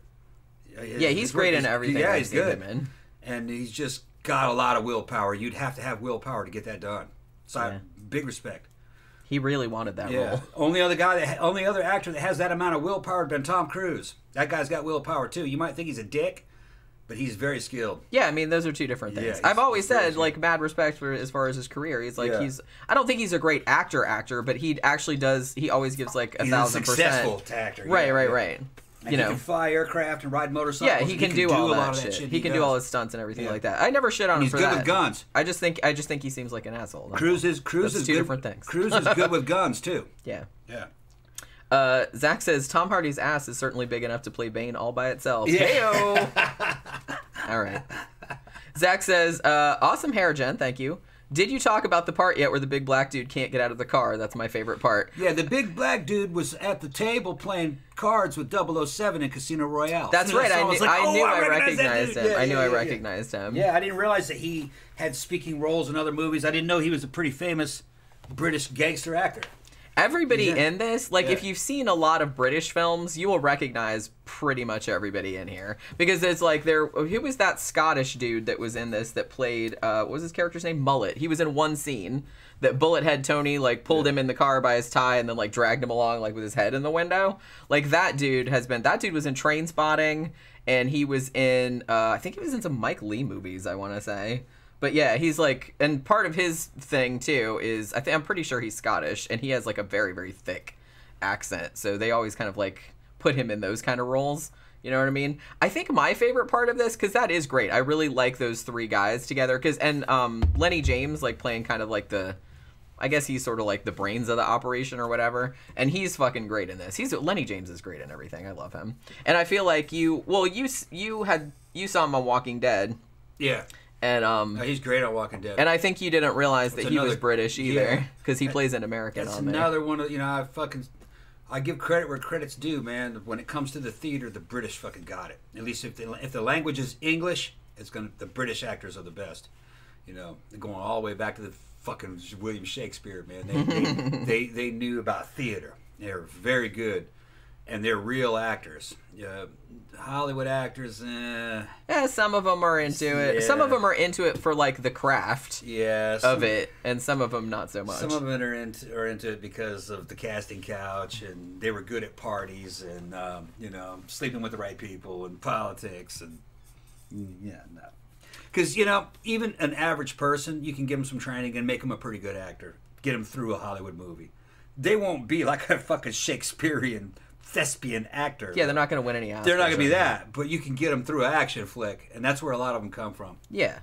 S1: Yeah, he's great in everything.
S2: Yeah, he's good
S1: him in.
S2: and he's just got a lot of willpower. You'd have to have willpower to get that done. So I-
S1: Yeah.
S2: big respect.
S1: He really wanted that
S2: Yeah.
S1: role.
S2: Only other guy that only other actor that has that amount of willpower has been Tom Cruise. That guy's got willpower too. You might think he's a dick, but he's very skilled.
S1: Yeah, I mean those are two different things.
S2: he's-
S1: I've always said like mad respect for as far as his career. He's like
S2: Yeah.
S1: he's. I don't think he's a great actor actor, but he actually does. He always gives like a
S2: He's a
S1: thousand
S2: successful
S1: percent.
S2: actor.
S1: Right,
S2: yeah,
S1: right,
S2: yeah.
S1: right. You
S2: he
S1: know.
S2: can fly aircraft and ride motorcycles.
S1: Yeah, he can, do, all
S2: a
S1: that, shit.
S2: that shit.
S1: He, can do all his stunts and everything
S2: Yeah.
S1: like that. I never shit on
S2: And
S1: him for that.
S2: he's good with guns.
S1: I just think I just think he seems like an asshole. Cruise
S2: is
S1: Cruise
S2: is
S1: two
S2: good.
S1: different things.
S2: Cruise is good with guns too.
S1: Yeah.
S2: Yeah.
S1: Uh, Zach says Tom Hardy's ass is certainly big enough to play Bane all by itself.
S2: Yeah.
S1: Heyo. all right. Zach says, uh, "Awesome hair, Jen. Thank you. Did you talk about the part yet where the big black dude can't get out of the car? That's my favorite part.
S2: Yeah, the big black dude was at the table playing cards with 007 in Casino Royale.
S1: That's
S2: You know,
S1: right.
S2: so
S1: I,
S2: was
S1: knew,
S2: like,
S1: I
S2: "Oh,
S1: knew I
S2: recognize
S1: recognized him.
S2: Yeah,
S1: I knew
S2: yeah,
S1: I
S2: yeah, yeah.
S1: recognized him.
S2: Yeah, I didn't realize that he had speaking roles in other movies. I didn't know he was a pretty famous British gangster actor.
S1: Everybody
S2: Yeah.
S1: in this, like
S2: Yeah.
S1: if you've seen a lot of British films, you will recognize pretty much everybody in here because it's like there. Who was that Scottish dude that was in this that played? Uh, what was his character's name? Mullet. He was in one scene that Bullet Head Tony like pulled him in the car by his tie and then like dragged him along like with his head in the window. Like that dude has been. That dude was in Trainspotting and he was in. Uh, I think he was in some Mike Leigh movies. I want to say. But yeah, he's like, and part of his thing too is I think I'm pretty sure he's Scottish, and he has like a very very thick accent. So they always kind of like put him in those kind of roles. You know what I mean? I think my favorite part of this, because that is great. I really like those three guys together. Because and um, Lennie James like playing kind of like the, I guess he's sort of like the brains of the operation or whatever. And he's fucking great in this. He's Lennie James is great in everything. I love him. And I feel like you, well, you you had you saw him on Walking Dead,
S2: Yeah.
S1: And um,
S2: No, he's great on Walking Dead.
S1: and I think you didn't realize that he was British either, because he plays an American
S2: That's
S1: on there.
S2: another one of you know I fucking I give credit where credit's due, man. When it comes to the theater, the British fucking got it. At least if the if the language is English, it's gonna the British actors are the best. You know, going all the way back to the fucking William Shakespeare, man. They they, they, they knew about theater. They're very good, and they're real actors. Yeah, Hollywood actors, eh,
S1: Yeah, some of them are into it. Some of them are into it for like the craft
S2: yeah,
S1: of it, and some of them not so much.
S2: Some of them are into are into it because of the casting couch, and they were good at parties, and um, you know, sleeping with the right people, and politics, and yeah, no. Because you know, even an average person, you can give them some training and make them a pretty good actor. Get them through a Hollywood movie. They won't be like a fucking Shakespearean thespian actor.
S1: yeah, they're not going to win any Oscars.
S2: They're not gonna be that, but you can get them through an action flick, and that's where a lot of them come from.
S1: Yeah.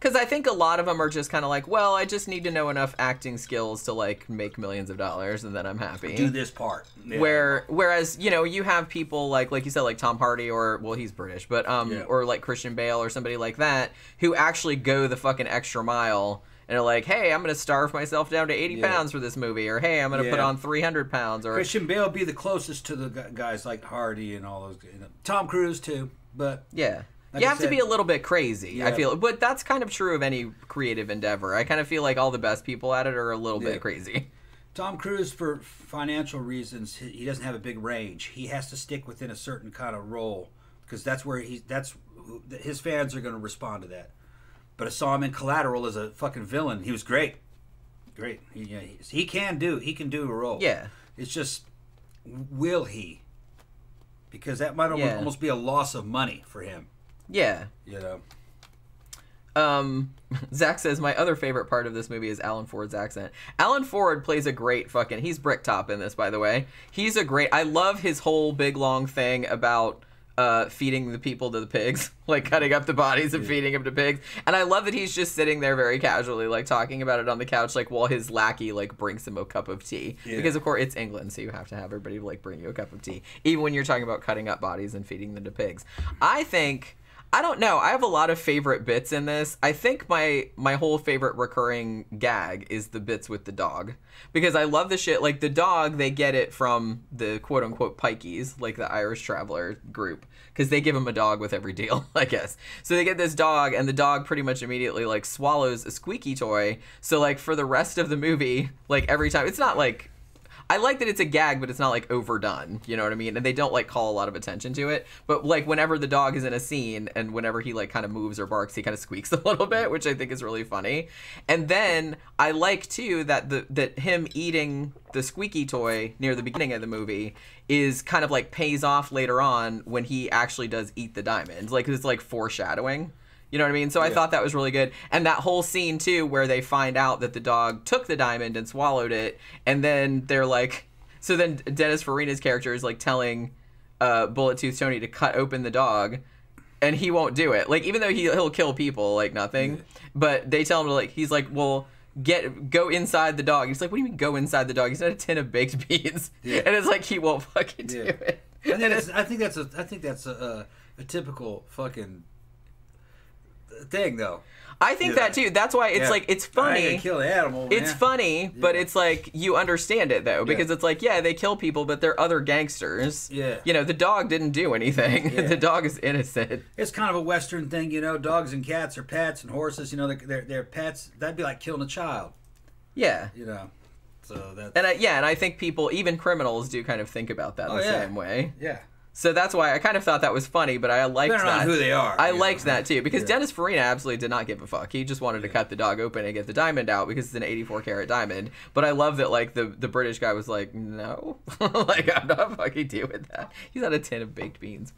S1: Because I think a lot of them are just kind of like, well, I just need to know enough acting skills to like make millions of dollars, and then I'm happy.
S2: Do this part. Yeah.
S1: Where whereas you know you have people like like you said like Tom Hardy or well he's British but um
S2: Yeah.
S1: or like Christian Bale or somebody like that who actually go the fucking extra mile and are like hey I'm gonna starve myself down to 80
S2: Yeah.
S1: pounds for this movie or hey I'm gonna put on 300 pounds or
S2: Christian Bale be the closest to the guys like Hardy and all those. You know, Tom Cruise too, but
S1: yeah.
S2: Like
S1: you
S2: I
S1: have to be a little bit crazy, I
S2: Yeah.
S1: feel, but that's kind of true of any creative endeavor. I kind of feel like all the best people at it are a little
S2: Yeah.
S1: bit crazy.
S2: Tom Cruise, for financial reasons, he, he doesn't have a big range. He has to stick within a certain kind of role because that's where he that's his fans are going to respond to that. But I saw him in Collateral as a fucking villain. He was great, great. He, yeah, he, he can do he can do a role.
S1: Yeah.
S2: It's just will he? Because that might almost,
S1: Yeah.
S2: almost be a loss of money for him.
S1: Yeah.
S2: You know.
S1: Um, Zach says my other favorite part of this movie is Alan Ford's accent. Alan Ford plays a great fucking. He's Bricktop in this, by the way. He's a great. I love his whole big long thing about uh feeding the people to the pigs, like cutting up the bodies and feeding them to pigs. And I love that he's just sitting there very casually, like talking about it on the couch, like while his lackey like brings him a cup of tea.
S2: Yeah.
S1: Because of course it's England, so you have to have everybody like bring you a cup of tea, even when you're talking about cutting up bodies and feeding them to pigs. I think. I don't know. I have a lot of favorite bits in this. I think my my whole favorite recurring gag is the bits with the dog because I love the shit. Like the dog, they get it from the quote unquote pikeys, like the Irish traveler group, because they give him a dog with every deal, I guess. So they get this dog, and the dog pretty much immediately like swallows a squeaky toy. So like for the rest of the movie, like every time, it's not like I like that it's a gag, but it's not like overdone. You know what I mean? And they don't like call a lot of attention to it. But like whenever the dog is in a scene and whenever he like kind of moves or barks, he kind of squeaks a little bit, which I think is really funny. And then I like too that the that him eating the squeaky toy near the beginning of the movie is kind of like pays off later on when he actually does eat the diamond. Like it's like foreshadowing. You know what I mean? So I
S2: Yeah.
S1: thought that was really good. And that whole scene too, where they find out that the dog took the diamond and swallowed it, and then they're like, so then Dennis Farina's character is like telling uh, Bullet Tooth Tony to cut open the dog, and he won't do it. Like even though he he'll kill people, like nothing, but they tell him to like he's like, well. Get go inside the dog. He's like, what do you mean go inside the dog? He's not a tin of baked beans,
S2: Yeah.
S1: and it's like he won't fucking do it.
S2: I think that's I think that's a I think that's a, a, a typical fucking thing though.
S1: I think
S2: Yeah.
S1: that too. That's why it's
S2: Yeah.
S1: like it's funny.
S2: kill the animal.
S1: It's
S2: man.
S1: funny, but
S2: Yeah.
S1: it's like you understand it though, because it's like, yeah, they kill people, but they're other gangsters.
S2: Yeah.
S1: You know, the dog didn't do anything. The dog is innocent.
S2: It's kind of a Western thing, you know. Dogs and cats are pets, and horses, you know, they're, they're, they're pets. That'd be like killing a child,
S1: Yeah.
S2: you know. So that.
S1: And I, yeah, and I think people, even criminals, do kind of think about that
S2: Oh,
S1: the same way.
S2: yeah.
S1: So that's why I kind of thought that was funny, but I liked
S2: Depending
S1: that.
S2: who they are.
S1: I liked that too because
S2: Yeah.
S1: Dennis Farina absolutely did not give a fuck. He just wanted to cut the dog open and get the diamond out because it's an 84 karat diamond. But I love that like the the British guy was like, no, like I'm not fucking doing that. He's not a tin of baked beans.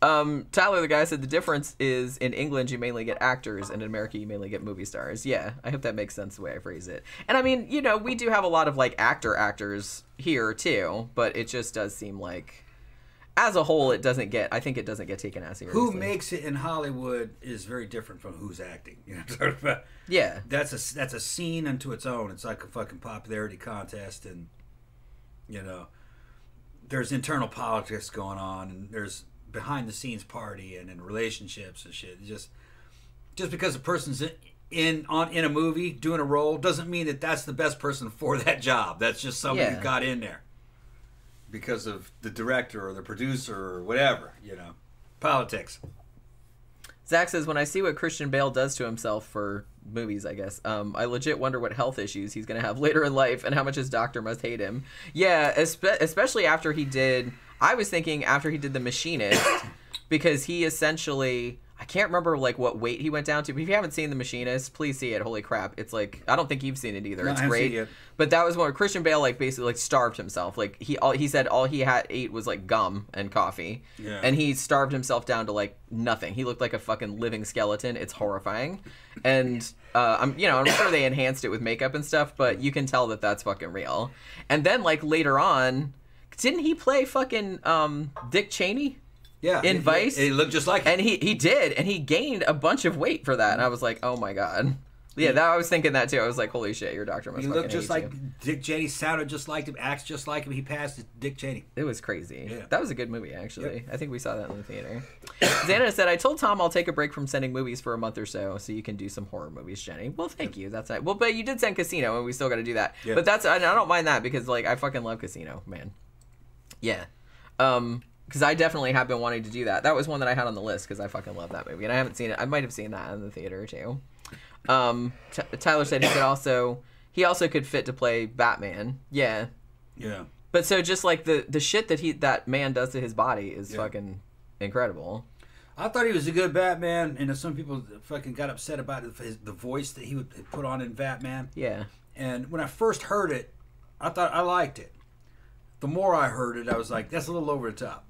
S1: Um, Tyler, the guy said the difference is in England you mainly get actors and in America you mainly get movie stars. Yeah, I hope that makes sense the way I phrase it. And I mean, you know, we do have a lot of like actor actors here too, but it just does seem like. As a whole, it doesn't get. I think it doesn't get taken as seriously.
S2: Who makes it in Hollywood is very different from who's acting. You know I'm talking about?
S1: Yeah,
S2: That's a that's a scene unto its own. It's like a fucking popularity contest, and you know, there's internal politics going on, and there's behind the scenes party, and in relationships and shit. It's just just because a person's in, in on in a movie doing a role doesn't mean that that's the best person for that job. That's just somebody
S1: Yeah.
S2: who got in there because of the director or the producer or whatever. You know, politics.
S1: Zach says, when I see what Christian Bale does to himself for movies, I guess, um, I legit wonder what health issues he's going to have later in life and how much his doctor must hate him. Yeah, espe- especially after he did. I was thinking after he did The Machinist, because he essentially. I can't remember like what weight he went down to. But if you haven't seen The Machinist, please see it. Holy crap! It's like I don't think you've seen it either.
S2: No,
S1: it's great.
S2: seen it.
S1: But that was when Christian Bale like basically like starved himself. Like he all he said all he had ate was like gum and coffee.
S2: Yeah.
S1: And he starved himself down to like nothing. He looked like a fucking living skeleton. It's horrifying. And uh, I'm you know I'm sure they enhanced it with makeup and stuff, but you can tell that that's fucking real. And then like later on, didn't he play fucking um, Dick Cheney?
S2: Yeah,
S1: In
S2: it-
S1: Vice?
S2: it, it looked just like him.
S1: And he he did, and he gained a bunch of weight for that. And I was like, oh my god. Yeah, that I was thinking that too. I was like, holy shit, your doctor must
S2: He looked just like
S1: you.
S2: Dick Cheney, sounded just like him, acts just like him. He passed Dick Cheney.
S1: It was crazy.
S2: Yeah.
S1: That was a good movie, actually. I think we saw that in the theater. Xanada said, I told Tom I'll take a break from sending movies for a month or so so you can do some horror movies, Jenny. Well, thank you. That's nice. Well, but you did send Casino, and we still got to do that.
S2: Yeah.
S1: But that's, I don't mind that because, like, I fucking love Casino, man. Yeah. Um, because I definitely have been wanting to do that. That was one that I had on the list because I fucking love that movie, and I haven't seen it. I might have seen that in the theater too. Um, T- Tyler said he could also he also could fit to play Batman. Yeah,
S2: Yeah.
S1: but so just like the the shit that he that man does to his body is
S2: Yeah.
S1: fucking incredible.
S2: I thought he was a good Batman, and some people fucking got upset about his, the voice that he would put on in Batman.
S1: Yeah.
S2: And when I first heard it, I thought I liked it. The more I heard it, I was like, that's a little over the top,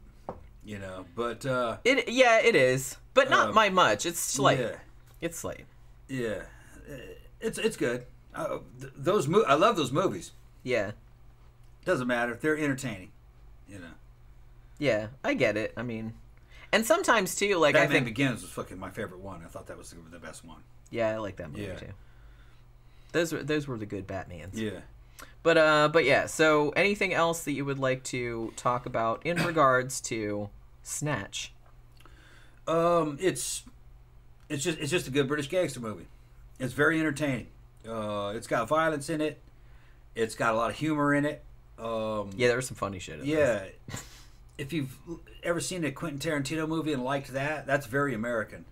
S2: you know. But uh,
S1: It yeah, it is. But not
S2: Um,
S1: by much. It's slight.
S2: yeah,
S1: It's slight.
S2: yeah, it's it's good. Uh, th- those mo- I love those movies.
S1: Yeah.
S2: Doesn't matter. They're entertaining, you know.
S1: Yeah, I get it. I mean, and sometimes too, like I think,
S2: Begins was fucking my favorite one. I thought that was the, the best one.
S1: yeah, I like that movie
S2: Yeah.
S1: too. Those were those were the good Batmans.
S2: Yeah.
S1: But uh, but yeah. So anything else that you would like to talk about in regards to Snatch?
S2: Um, it's it's just it's just a good British gangster movie. It's very entertaining. Uh, it's got violence in it. It's got a lot of humor in it. Um,
S1: Yeah, there was some funny shit. In
S2: yeah. if you've ever seen a Quentin Tarantino movie and liked that, that's very American.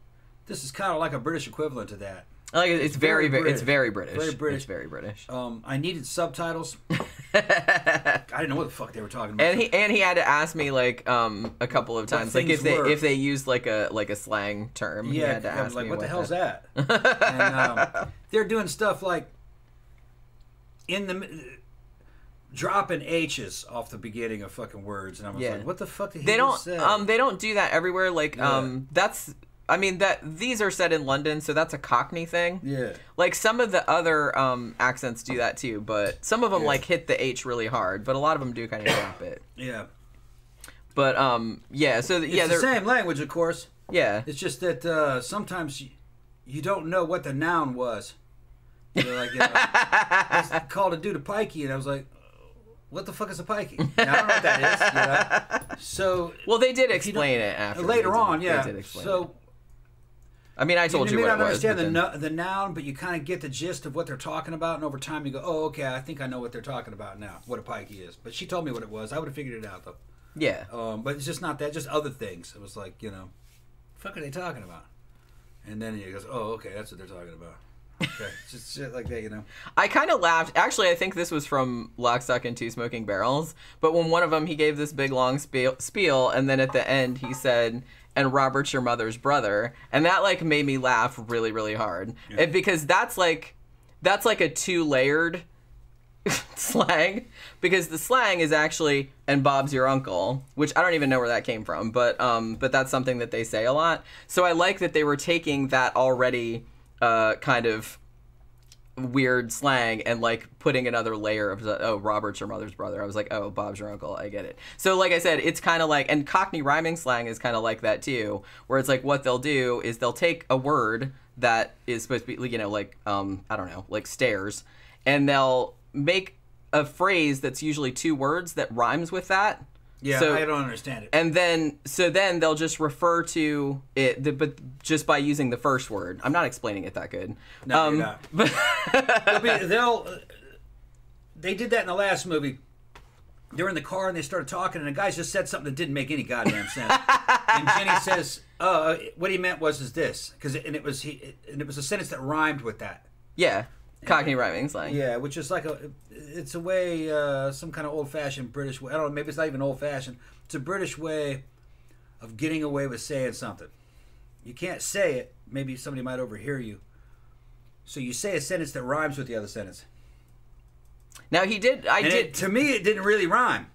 S2: This is kind of like a British equivalent to that.
S1: Like it. It's, very,
S2: very
S1: it's very British.
S2: Very British.
S1: It's very British.
S2: Um, I needed subtitles. I didn't know what the fuck they were talking about.
S1: and he and he had to ask me like um a couple of times like if they
S2: were.
S1: if they used like a like a slang term. he
S2: yeah,
S1: had to
S2: I was like,
S1: me
S2: what the hell's
S1: the-
S2: that? and um, they're doing stuff like in the dropping H's off the beginning of fucking words, and I was
S1: Yeah.
S2: like, what the fuck did he
S1: they don't
S2: say?
S1: um they don't do that everywhere like
S2: Yeah.
S1: um that's I mean that these are set in London so that's a Cockney thing.
S2: yeah,
S1: Like some of the other um accents do that too, but some of them
S2: Yeah.
S1: like hit the H really hard, but a lot of them do kind of drop it.
S2: yeah.
S1: But um yeah, so th-
S2: It's
S1: yeah,
S2: the same language, of course.
S1: yeah.
S2: It's just that uh, sometimes you, you don't know what the noun was. You're like, you know, I called a dude a pikey, and I was like, what the fuck is a pikey? Now, I don't know what that is. You know? So
S1: Well, they did explain it after
S2: later on,
S1: they
S2: yeah.
S1: did explain it.
S2: So
S1: I mean, I told you, you,
S2: may
S1: what
S2: not
S1: it was.
S2: understand the, no, the noun, but you kind of get the gist of what they're talking about, and over time you go, "Oh, okay, I think I know what they're talking about now. What a pikey is." But she told me what it was. I would have figured it out though.
S1: yeah.
S2: Um, but it's just not that. Just other things. It was like, you know, fuck are they talking about? And then he goes, "Oh, okay, that's what they're talking about." Okay, just shit like that, you know.
S1: I kind of laughed. Actually, I think this was from Lock, Stock, and Two Smoking Barrels. But when one of them, he gave this big long spiel, spiel, and then at the end, he said, "And Robert's your mother's brother," and that like made me laugh really, really hard, It- because that's like, that's like a two layered slang. Because the slang is actually and Bob's your uncle, which I don't even know where that came from, but um but that's something that they say a lot. So I like that they were taking that already uh kind of weird slang and like putting another layer of oh Robert's your mother's brother. I was like oh Bob's your uncle. I get it. So like I said, it's kind of like and Cockney rhyming slang is kind of like that too, where it's like what they'll do is they'll take a word that is supposed to be you know like um I don't know like stairs, and they'll make a phrase that's usually two words that rhymes with that.
S2: Yeah,
S1: So-
S2: I don't understand it.
S1: And then, so then they'll just refer to it, the, but just by using the first word. I'm not explaining it that good.
S2: No,
S1: um,
S2: you're not.
S1: But
S2: They'll be, they'll. uh, They did that in the last movie. They're in the car and they started talking, and the guy just said something that didn't make any goddamn sense. and Jenny says, "Oh, what he meant was is this," because and it was he, and it was a sentence that rhymed with that.
S1: yeah, Cockney rhyming slang.
S2: Yeah, which is like a, it's a way, uh, some kind of old-fashioned British way. I don't know, maybe it's not even old-fashioned. It's a British way of getting away with saying something. You can't say it. Maybe somebody might overhear you. So you say a sentence that rhymes with the other sentence.
S1: Now he did. I
S2: And
S1: did.
S2: it, to me, it didn't really rhyme.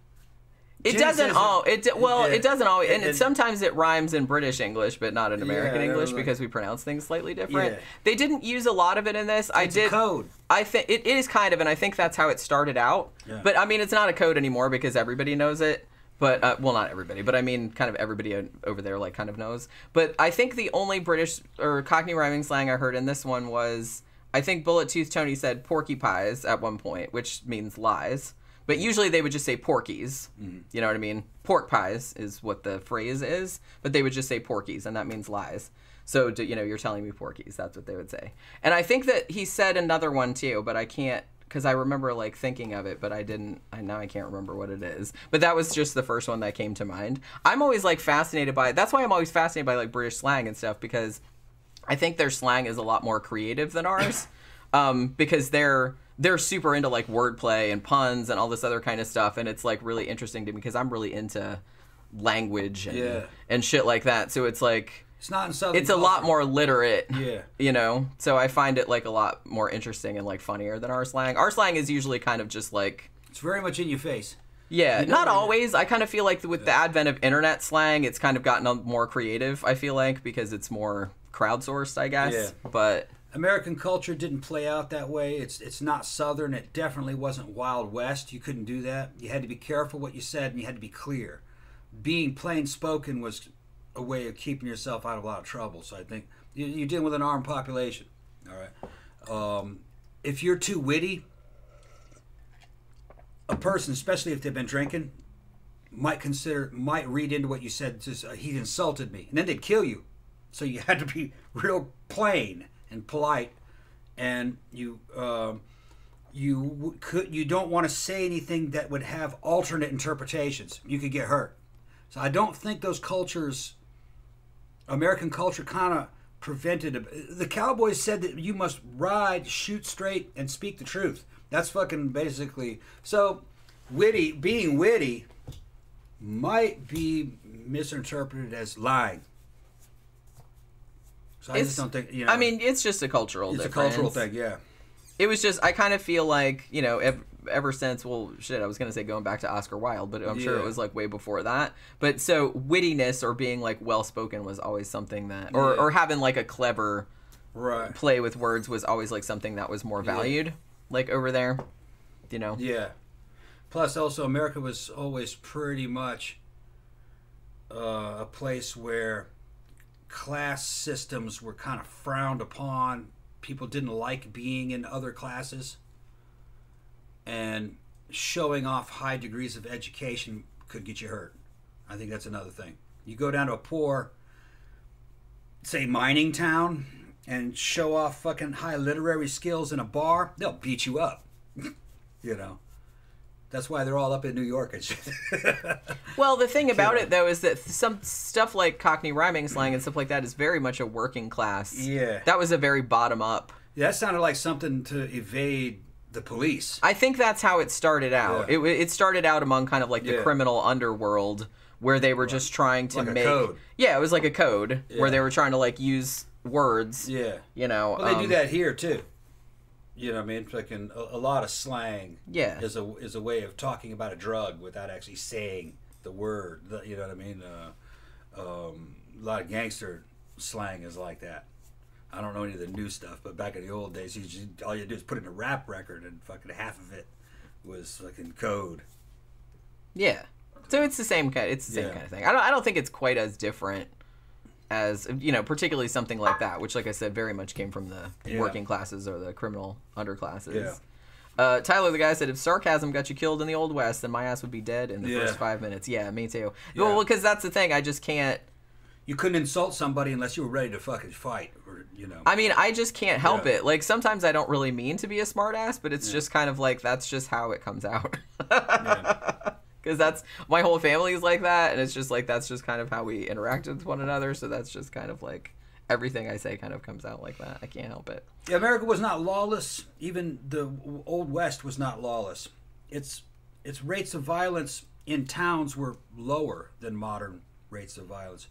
S1: It
S2: Jenny
S1: doesn't all. It well,
S2: Yeah.
S1: it doesn't always, and, it, sometimes it rhymes in British English, but not in American
S2: Yeah,
S1: English
S2: like-
S1: because we pronounce things slightly different.
S2: Yeah.
S1: They didn't use a lot of it in this. I
S2: It's a
S1: did.
S2: code.
S1: I think it is kind of, and I think that's how it started out.
S2: Yeah.
S1: But I mean, it's not a code anymore because everybody knows it. But uh, well, not everybody, but I mean, kind of everybody over there like kind of knows. But I think the only British or Cockney rhyming slang I heard in this one was I think Bullet Tooth Tony said porky pies at one point, which means lies. But usually they would just say porkies. You know what I mean? Pork pies is what the phrase is, but they would just say porkies, and that means lies. So, do- you know, you're telling me porkies. That's what they would say. And I think that he said another one too, but I can't because I remember like thinking of it, but I didn't. I now I can't remember what it is. But that was just the first one that came to mind. I'm always like fascinated by. That's why I'm always fascinated by like British slang and stuff because I think their slang is a lot more creative than ours, um, because they're they're super into like wordplay and puns and all this other kind of stuff, and it's like really interesting to me because I'm really into language and
S2: Yeah.
S1: and shit like that. So it's like
S2: It's not in Southern.
S1: it's a lot more literate.
S2: Yeah.
S1: You know, so I find it like a lot more interesting and like funnier than our slang. Our slang is usually kind of just like
S2: It's very much in your face.
S1: yeah,
S2: You know
S1: not
S2: what I mean?
S1: always. I kind of feel like with the advent of internet slang, it's kind of gotten more creative. I feel like because it's more crowdsourced, I guess.
S2: Yeah.
S1: But
S2: American culture didn't play out that way. It's it's not Southern. It definitely wasn't Wild West. You couldn't do that. You had to be careful what you said, and you had to be clear. Being plain spoken was a way of keeping yourself out of a lot of trouble. So I think you- you're dealing with an armed population. All right. Um, if you're too witty, a person, especially if they've been drinking, might consider might read into what you said. Just uh, he insulted me, and then they'd kill you. So you had to be real plain and polite, and you um, you could you don't want to say anything that would have alternate interpretations. You could get hurt. So I don't think those cultures, American culture, kind of prevented. The Cowboys said that you must ride, shoot straight, and speak the truth. That's fucking basically so. Witty, being witty, might be misinterpreted as lying. So I
S1: It's-
S2: just don't think you know.
S1: I mean, it's just a cultural
S2: it's a cultural thing, yeah.
S1: It was just I kind of feel like you know ev- ever since well shit I was gonna say going back to Oscar Wilde, but I'm sure it was like way before that. But so wittiness or being like well spoken was always something that, or
S2: Yeah.
S1: or having like a clever
S2: Right.
S1: play with words was always like something that was more valued, like over there. You know.
S2: Yeah. Plus, also, America was always pretty much uh, a place where class systems were kind of frowned upon. People didn't like being in other classes. And showing off high degrees of education could get you hurt. I think that's another thing. You go down to a poor, say, mining town and show off fucking high literary skills in a bar, they'll beat you up. you know. That's why they're all up in New York and shit.
S1: Well, the thing about
S2: Yeah.
S1: it though is that some stuff like Cockney rhyming slang and stuff like that is very much a working class.
S2: Yeah.
S1: That was a very bottom up.
S2: Yeah, that sounded like something to evade the police.
S1: I think that's how it started out.
S2: Yeah.
S1: It It started out among kind of like the
S2: Yeah.
S1: criminal underworld where they were just trying to
S2: Like a
S1: make
S2: code.
S1: Yeah, it was like a code where they were trying to like use words.
S2: Yeah.
S1: You know.
S2: Well, they do
S1: um,
S2: that here too. You know what I mean? Fucking a, a lot of slang
S1: Yeah.
S2: is a is a way of talking about a drug without actually saying the word. You know what I mean? Uh, um, a lot of gangster slang is like that. I don't know any of the new stuff, but back in the old days, you just, all you do is put in a rap record, and fucking half of it was fucking code.
S1: Yeah. So it's the same kind. It's the same
S2: Yeah.
S1: kind of thing. I don't. I don't think it's quite as different as you know, particularly something like that, which, like I said, very much came from the
S2: Yeah.
S1: working classes or the criminal underclasses.
S2: Yeah.
S1: Uh, Tyler, the guy said, if sarcasm got you killed in the old west, then my ass would be dead in the
S2: Yeah.
S1: first five minutes. Yeah, me too.
S2: Yeah.
S1: Well, because that's the thing. I just can't.
S2: You couldn't insult somebody unless you were ready to fucking fight, or you know.
S1: I mean, I just can't help
S2: Yeah.
S1: it. Like sometimes I don't really mean to be a smartass, but it's just kind of like that's just how it comes out. Because that's my whole family is like that, and it's just like that's just kind of how we interact with one another. So that's just kind of like everything I say kind of comes out like that. I can't help it.
S2: Yeah, America was not lawless. Even the old west was not lawless. Its its rates of violence in towns were lower than modern rates of violence.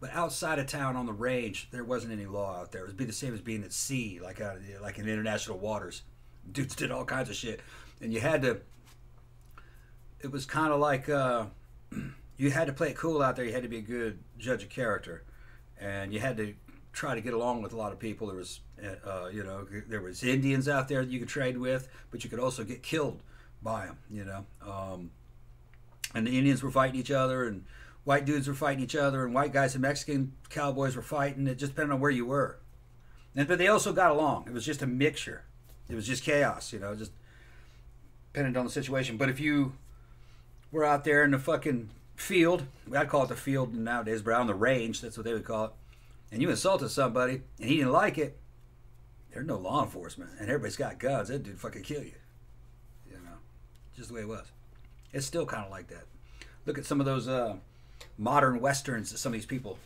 S2: But outside of town on the range, there wasn't any law out there. It would be the same as being at sea, like out, like in international waters. Dudes did all kinds of shit, and you had to. It was kind of like uh, you had to play it cool out there. You had to be a good judge of character, and you had to try to get along with a lot of people. There was, uh, you know, there was Indians out there that you could trade with, but you could also get killed by them. You know, um, and the Indians were fighting each other, and white dudes were fighting each other, and white guys and Mexican cowboys were fighting. It just depended on where you were, and but they also got along. It was just a mixture. It was just chaos. You know, just depended on the situation. But if you were out there in the fucking field, I'd call it the field nowadays, but on the range, that's what they would call it and you insulted somebody and he didn't like it, there's no law enforcement and everybody's got guns, that dude fucking kill you. You know, just the way it was. It's still kind of like that. Look at some of those uh, modern westerns that some of these people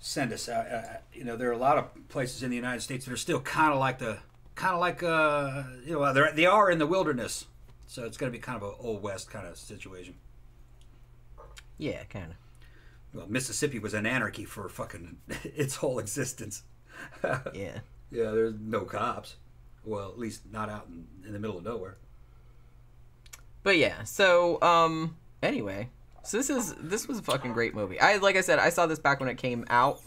S2: send us. Uh, uh, you know, there are a lot of places in the United States that are still kind of like the, kind of like uh, you know, they are in the wilderness, so it's going to be kind of an old west kind of situation.
S1: Yeah, kind of.
S2: Well, Mississippi was an anarchy for fucking its whole existence.
S1: Yeah.
S2: Yeah, there's no cops. Well, at least not out in, in the middle of nowhere.
S1: But yeah, so um anyway, so this is this was a fucking great movie. I like I said, I saw this back when it came out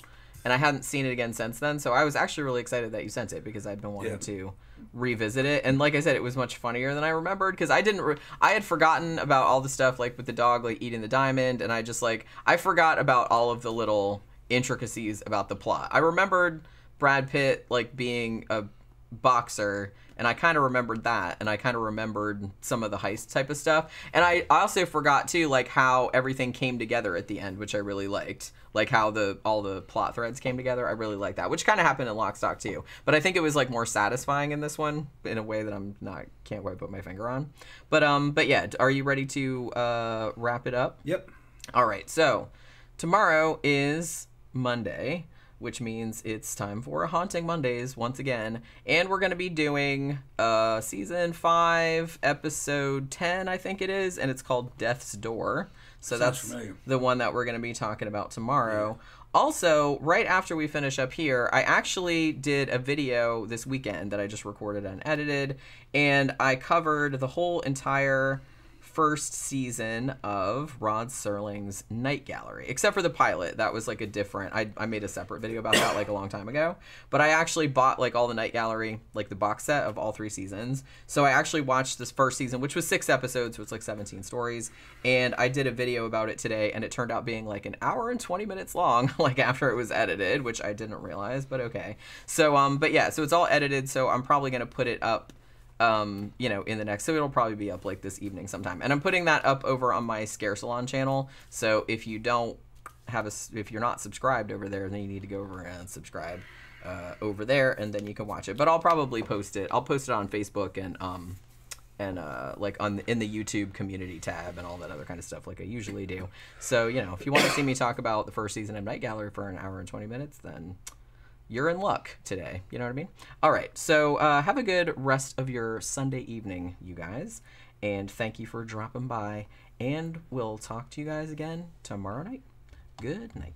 S1: and I hadn't seen it again since then. So I was actually really excited that you sent it because I've been wanting
S2: Yeah.
S1: to revisit it. And like I said, it was much funnier than I remembered because I didn't re- I had forgotten about all the stuff like with the dog like eating the diamond and I just like I forgot about all of the little intricacies about the plot. I remembered Brad Pitt like being a boxer and I kind of remembered that and I kind of remembered some of the heist type of stuff. And I, I also forgot too like how everything came together at the end which I really liked. Like how the all the plot threads came together I really liked that which kind of happened in Lockstock too. But I think it was like more satisfying in this one in a way that I'm not can't quite put my finger on. But um but yeah are you ready to uh wrap it up?
S2: Yep.
S1: all right, so tomorrow is Monday, which means it's time for Haunting Mondays once again, and we're going to be doing uh season 5, episode 10, I think it is, and it's called Death's Door. So
S2: Sounds
S1: that's
S2: familiar.
S1: the one that we're going to be talking about tomorrow. Also, right after we finish up here, I actually did a video this weekend that I just recorded and edited, and I covered the whole entire first season of Rod Serling's Night Gallery, except for the pilot. That was like a different. I, I made a separate video about that like a long time ago. But I actually bought like all the Night Gallery, like the box set of all three seasons. So I actually watched this first season, which was six episodes, so it's like 17 stories. And I did a video about it today, and it turned out being like an hour and 20 minutes long, like after it was edited, which I didn't realize, but okay. So, um, but yeah, so it's all edited, so I'm probably going to put it up um you know in the next so it'll probably be up like this evening sometime. And i'm putting that up over on my scare salon channel. So if you don't have a, if you're not subscribed over there then you need to go over and subscribe uh, over there and then you can watch it. But i'll probably post it i'll post it on facebook and um and uh like on the, in the youtube community tab and all that other kind of stuff like i usually do. So you know if you want to see me talk about the first season of night gallery for an hour and 20 minutes then you're in luck today. You know what I mean? All right. So uh, have a good rest of your Sunday evening, you guys. And thank you for dropping by. And we'll talk to you guys again tomorrow night. Good night.